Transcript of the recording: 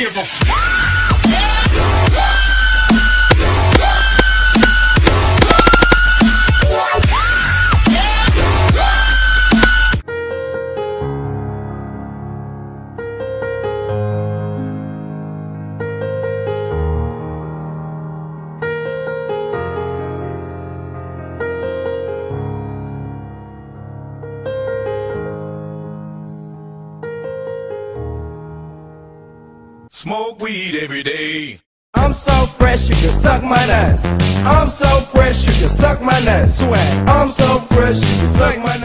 give a fuck. Smoke weed every day. I'm so fresh you can suck my nuts. I'm so fresh you can suck my nuts. Swag. I'm so fresh you can suck my nuts.